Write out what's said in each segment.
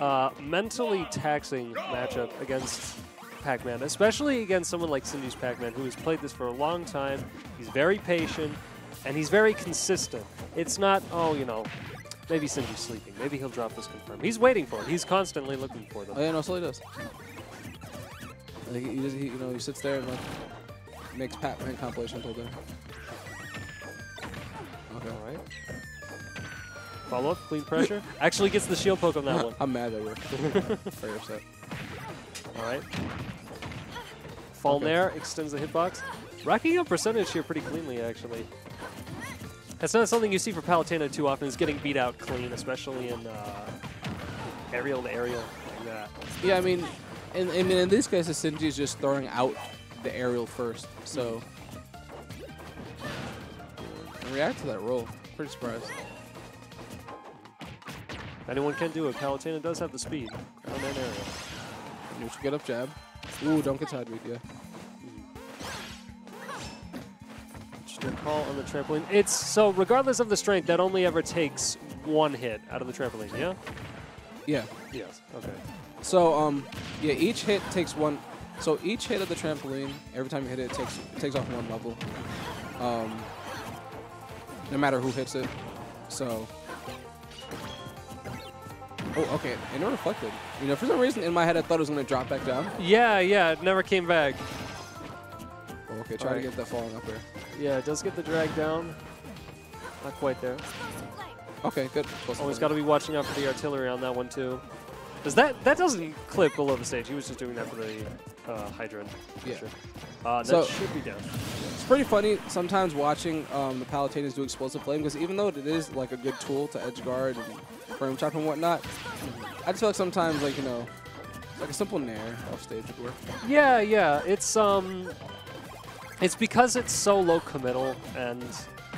uh, mentally taxing matchup against Pac-Man, especially against someone like Sinji's Pac-Man, who has played this for a long time. He's very patient, and he's very consistent. It's not, oh, you know, maybe Sinji's sleeping. Maybe he'll drop this confirm. He's waiting for it. He's constantly looking for them. Oh yeah, no, so he does. Like, he, just, he, you know, he sits there and like makes Pac-Man compilation until then. Follow up, clean pressure. Actually gets the shield poke on that one. I'm mad that we're very upset. All right. Fall Okay. Nair extends the hitbox. Racking up percentage here pretty cleanly, actually. That's not something you see for Palutena too often, is getting beat out clean, especially in uh, aerial to aerial like that. Yeah, I mean, in, I mean, in this case, Sinji is just throwing out the aerial first, so. And react to that roll. Pretty surprised. Anyone can do it, Palutena does have the speed. Ground and aerial. Neutral get up jab. Ooh, don't get side weak, yeah. Interesting call on the trampoline. It's so regardless of the strength, that only ever takes one hit out of the trampoline, yeah? Yeah. Yes. Okay. So, um, yeah, each hit takes one. So each hit of the trampoline, every time you hit it, it takes it takes off one level. Um, no matter who hits it. So. Oh, okay. And it reflected. You know, for some reason in my head I thought it was gonna drop back down. Yeah, yeah, it never came back. Oh, okay, try Alright. to get that falling up there. Yeah, it does get the drag down. Not quite there. Okay, good. Close Always got to be watching out for the artillery on that one too. Does that that doesn't clip below the stage? He was just doing that for the uh, hydrant. Yeah. Sure. Uh, that So- should be down. It's pretty funny sometimes watching um, the Palutenas do explosive flame because even though it is like a good tool to edge guard and frame trap and whatnot, I just feel like sometimes like you know, like a simple nair off stage would work. Yeah, yeah. It's um, it's because it's so low committal, and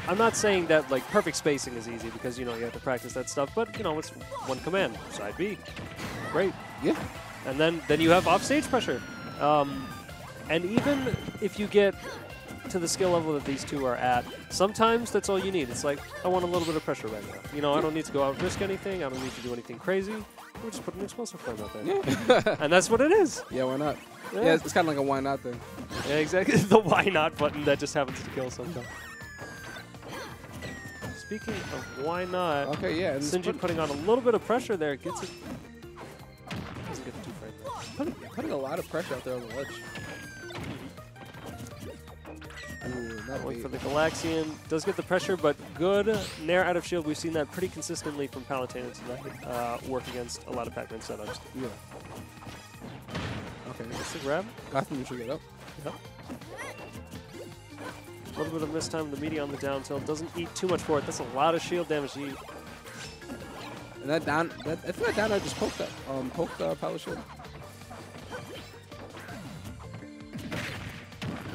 I'm not saying that like perfect spacing is easy because you know you have to practice that stuff. But you know it's one command, side B, great. Yeah. and then then you have offstage pressure. Um, and even if you get to the skill level that these two are at, sometimes that's all you need. It's like I want a little bit of pressure right now. You know, I don't need to go out and risk anything. I don't need to do anything crazy. We'll just put an explosive flame out there, Yeah. and that's what it is. yeah, why not? Yeah. Yeah, it's, it's kind of like a why not thing. Yeah, exactly. the why not button that just happens to kill sometimes. Speaking of why not, Okay, yeah. And Sinji put- putting on a little bit of pressure there gets it. Doesn't get the two frame putting, putting a lot of pressure out there on the ledge. Going for the Galaxian. Does get the pressure, but good Nair out of shield. We've seen that pretty consistently from Palutena tonight. Uh, work against a lot of Pac-Man setups. Yeah. Okay. Just a grab. I think we should get up. Yep. A little bit of miss time. The media on the down tilt doesn't eat too much for it. That's a lot of shield damage to eat. And that down, that, I think that down I just poked that, um, poked uh, power shield.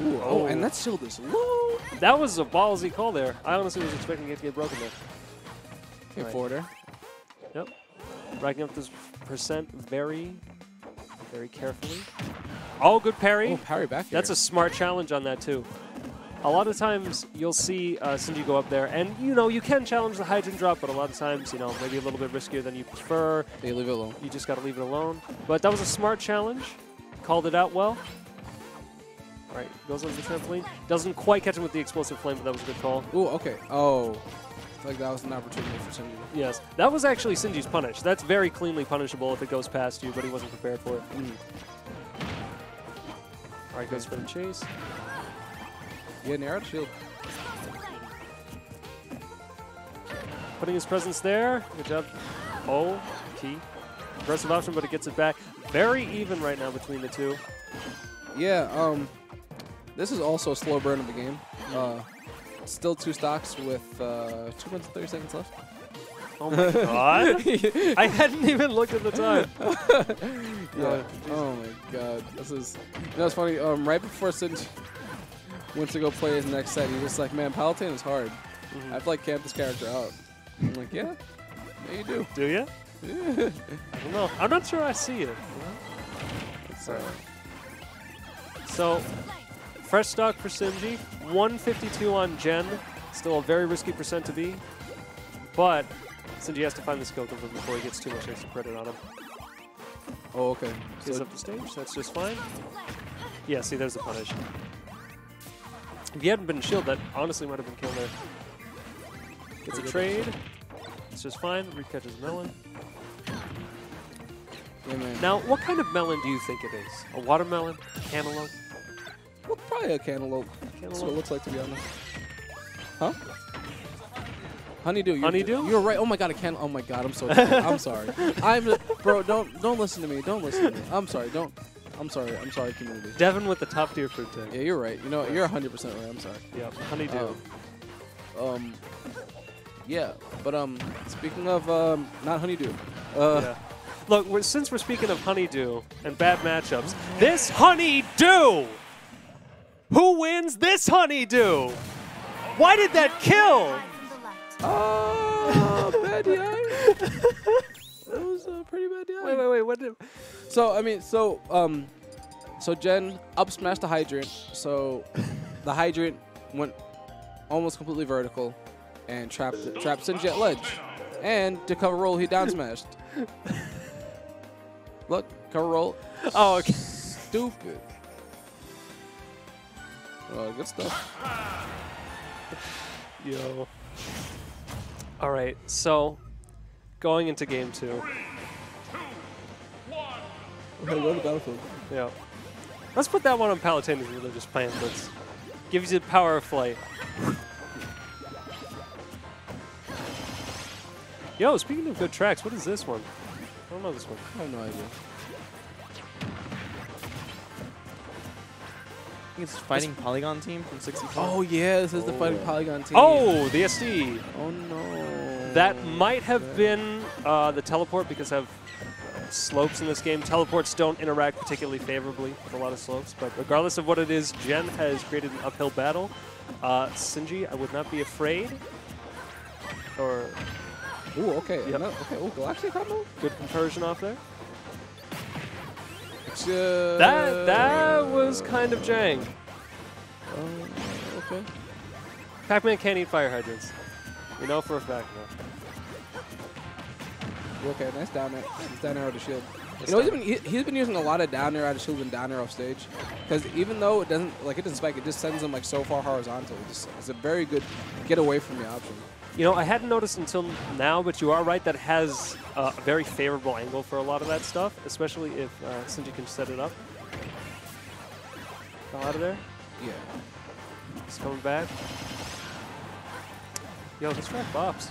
Ooh, oh, Oh. and that shield is low. That was a ballsy call there. I honestly was expecting it to get broken there. Came Right. forward there. Yep. Racking up this percent very, very carefully. Oh, good parry. Oh, parry back here. That's a smart challenge on that too. A lot of times you'll see uh, Sinji go up there, and you know you can challenge the hydrogen drop, but a lot of times you know maybe a little bit riskier than you prefer. They leave it alone. You just got to leave it alone. But that was a smart challenge. Called it out well. Right, goes on the trampoline. Doesn't quite catch him with the explosive flame, but that was a good call. Ooh, okay. Oh, like that was an opportunity for Sinji. Yes, that was actually Sinji's punish. That's very cleanly punishable if it goes past you, but he wasn't prepared for it. Mm. All right, goes for the chase. Yeah, nair out shield. Putting his presence there. Good job. Oh, key. Aggressive option, but it gets it back. Very even right now between the two. Yeah, um, this is also a slow burn of the game. Uh, still two stocks with uh, two minutes and 30 seconds left. Oh my god. I hadn't even looked at the time. Yeah. Oh my god. This is. You know, it's funny. Um, right before Sinj went to go play his next set, he was like, "Man, Palutena is hard. Mhm. I have to like camp this character out." I'm like, "Yeah, yeah, you do." Do you? Yeah. I don't know. I'm not sure I see it. It's, uh, So, fresh stock for Sinji. 152 on Gen. Still a very risky percent to be. But Sinji has to find the skill cover before he gets too much extra credit on him. Oh, okay. Is So, up the stage. That's just fine. Yeah, see, there's the punish. If he hadn't been shield, that honestly might have been killed there. Gets a trade. It's just fine. Recatches melon. yeah, man. Now, what kind of melon do you think it is? A watermelon? Cantaloupe? Well, probably a cantaloupe. That's what it looks like, to be honest. Huh? Honeydew. You're, Honeydew? You're right. Oh my god, a can. Oh my god, I'm so. I'm sorry. I'm, bro. Don't don't listen to me. Don't listen to me. I'm sorry. Don't. I'm sorry. I'm sorry, community. Devin with the top tier fruit tag. Yeah, you're right. You know, you're 100 percent right. I'm sorry. Yep. Honeydew. Um, um, yeah, but um, speaking of um, not honeydew. Uh, yeah. Look, we're, since we're speaking of honeydew and bad matchups, this honeydew! Who wins this honeydew? Why did that kill? Oh, bad DI. that was a pretty bad DI. Wait, wait, wait. What did? So I mean, so um, so Gen up smashed the hydrant. So the hydrant went almost completely vertical and trapped trapped Sinji at ledge. And to cover roll, he down smashed. Look, cover roll. Oh, okay. Stupid. Oh, good stuff. Yo. All right, so going into game two. Okay, go to battlefield. Yeah. Let's put that one on Palutena's religious pamphlets. Gives you the power of flight. Yo, speaking of good tracks, what is this one? I don't know this one. I have no idea. Think it's Fighting Polygon Team from 64. Oh yeah, this is the fighting Oh. polygon team. Oh, the SD. Oh no. That might have been uh, the teleport because of slopes in this game. Teleports don't interact particularly favorably with a lot of slopes, but regardless of what it is, Gen has created an uphill battle. Uh, Sinji, I would not be afraid. Or Ooh, okay. Yep. No, okay. Oh, Galactic combo. good conversion off there. Uh, That that was kind of jank. Uh, okay. Pac-Man can't eat fire hydrants. We know for a fact now. Okay, nice down air. He's down air out of shield. You know, he's been he, he's been using a lot of down air out of shield and down air off stage, because even though it doesn't like it doesn't spike, it just sends him like so far horizontal. Just, it's a very good get away from the option. You know, I hadn't noticed until now, but you are right. That has uh, a very favorable angle for a lot of that stuff, especially if uh, Sinji can set it up. Fell out of there. Yeah. He's coming back. Yo, this track bops.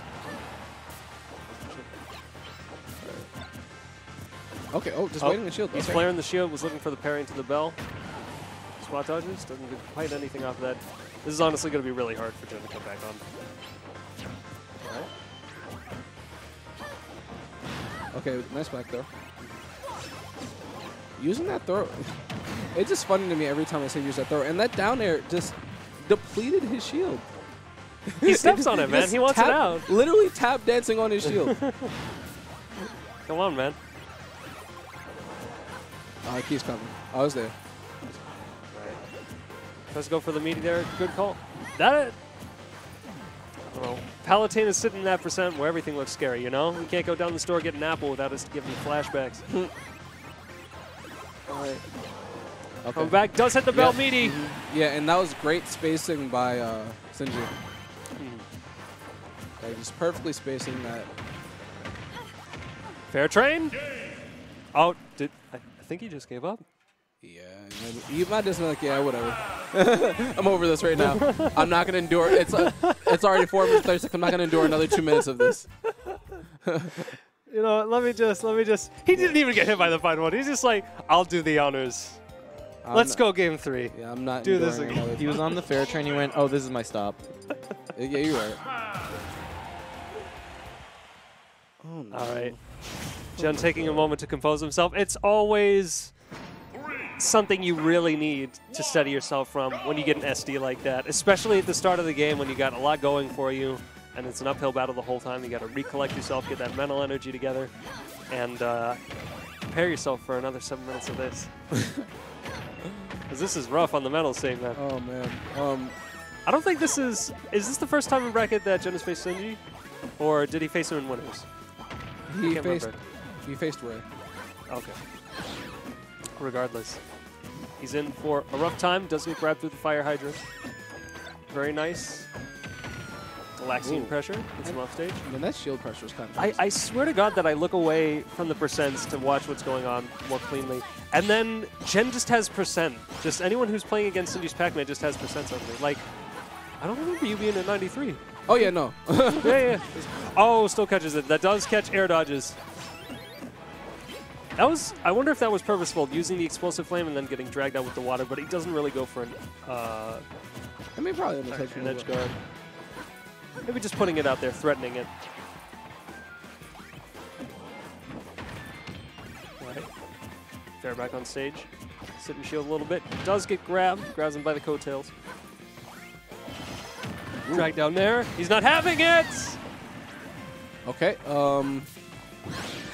Okay. Oh, just Oh, waiting the shield. He's okay. flaring the shield, was looking for the parry into the bell. Spot dodges, doesn't get quite anything off of that. This is honestly going to be really hard for Gen to come back on. Okay, nice back throw. Using that throw, it's just funny to me every time I say use that throw. And that down air just depleted his shield. He steps on it, man. He wants it out. Literally tap dancing on his shield. Come on, man. uh, keys coming. I was there. Let's go for the meaty there. Good call. That. I don't. Palutena is sitting in that percent where everything looks scary, you know? We can't go down the store get an apple without us giving you flashbacks. All right. Okay. Coming back, does hit the bell, Yeah. meaty. Yeah, and that was great spacing by uh, Sinji. Hmm. Like, just perfectly spacing that. Fair train. Oh, did I, I think he just gave up? Yeah, you might just be like, yeah, whatever. I'm over this right now. I'm not gonna endure. It's uh, it's already four minutes thirty. I'm not gonna endure another two minutes of this. You know, let me just, let me just. He didn't even get hit by the final one. He's just like, I'll do the honors. I'm Let's not- go game three. Yeah, I'm not. Do this again. He was on the fair train. He went, oh, this is my stop. Yeah, you're right. Oh no. All right. Gen taking a moment to compose himself. It's always something you really need to study yourself from when you get an SD like that, especially at the start of the game when you got a lot going for you and it's an uphill battle the whole time. You got to recollect yourself, get that mental energy together, and uh, prepare yourself for another seven minutes of this. Because this is rough on the mental state, man. Oh man. Um. I don't think this is. Is this the first time in bracket that Gen has faced Sinji? Or did he face him in winners? He faced. remember. He faced Ray. Okay. Regardless, he's in for a rough time. Does get grabbed through the fire hydrant. Very nice. Relaxing Ooh. pressure. It's him off stage. Mean, that shield pressure is kind of. I, I swear to God that I look away from the percents to watch what's going on more cleanly. And then Gen just has percent. Just anyone who's playing against Sinji's Pac-Man just has percents over me. Like, I don't remember you being at 93. oh yeah, no. yeah, yeah. Oh, still catches it. That does catch air dodges. That was. I wonder if that was purposeful, using the explosive flame and then getting dragged out with the water. But he doesn't really go for an, uh, I mean, probably an edge guard. Maybe just putting it out there, threatening it. Right. Fair back on stage. Sit and shield a little bit. Does get grabbed. Grabs him by the coattails. Drag down there. He's not having it! Okay. Um.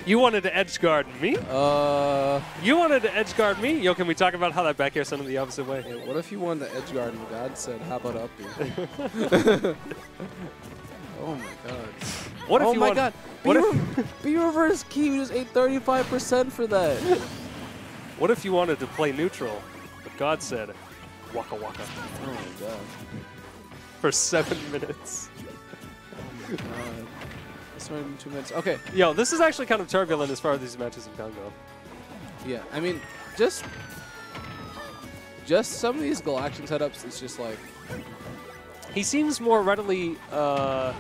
You wanted to edge guard me? Uh. You wanted to edge guard me? Yo, can we talk about how that back air sent him the opposite way? yeah, what if you won the edge guard and God said, "How about up here?" oh my God. What if oh you my God. what B, if- B reverse key was ate 35% for that. What if you wanted to play neutral, but God said, waka waka, oh my God. for seven minutes? Oh my god. It's already been two minutes. Okay. Yo, this is actually kind of turbulent as far as these matches in Congo. Yeah. I mean, just just some of these Galaxian setups. is just like He seems more readily, uh,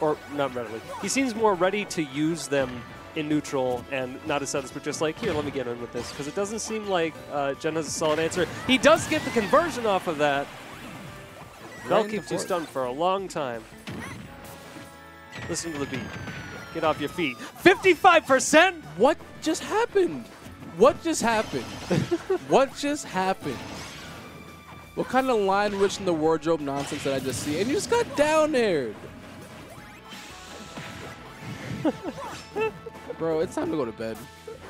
or not readily, he seems more ready to use them in neutral and not as status, but just like, here, let me get in with this. Because it doesn't seem like uh, Gen has a solid answer. He does get the conversion off of that. Right keep into you stunned for a long time. Listen to the beat. Get off your feet. 55%? What just happened? What just happened? what just happened? What kind of line rich in the wardrobe nonsense did I just see? And you just got down there. Bro, it's time to go to bed.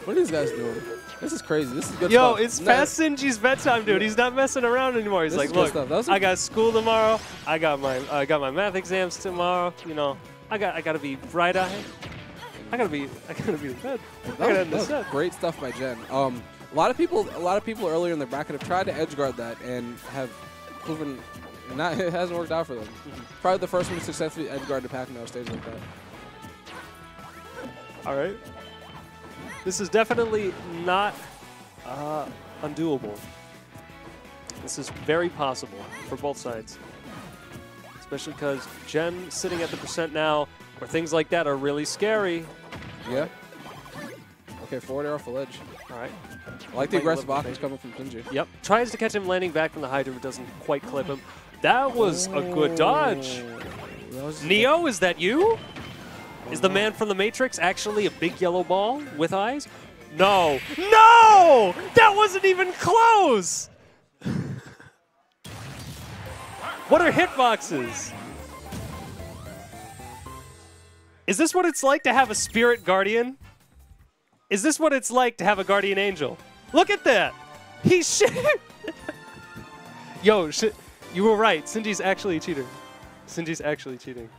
What are these guys doing? This is crazy. This is good Yo, stuff. it's No, past Sinji's bedtime, dude. He's not messing around anymore. He's This like, is look, stuff. That was a- I got school tomorrow. I got my I got my math exams tomorrow. You know, I got I gotta be bright eyed. I gotta be I gotta be in bed. I gotta was, end that was great stuff by Gen. Um, a lot of people, a lot of people earlier in the bracket have tried to edge guard that and have proven not it hasn't worked out for them. Mm-hmm. Probably the first one to successfully edge guard the Pac-Man on stage like that. All right. This is definitely not uh, undoable. This is very possible for both sides. Especially because Gen sitting at the percent now, where things like that are really scary. Yeah. Okay, forward air off the ledge. All right. I like the aggressive offense coming from Sinji. Yep. Tries to catch him landing back from the Hydra, but doesn't quite clip him. That was a good oh, dodge. Neo, is that you? Is the man from the Matrix actually a big yellow ball with eyes? No. No! That wasn't even close! What are hitboxes? Is this what it's like to have a spirit guardian? Is this what it's like to have a guardian angel? Look at that! He shit! Yo, shit. You were right. Sinji's actually a cheater. Sinji's actually cheating.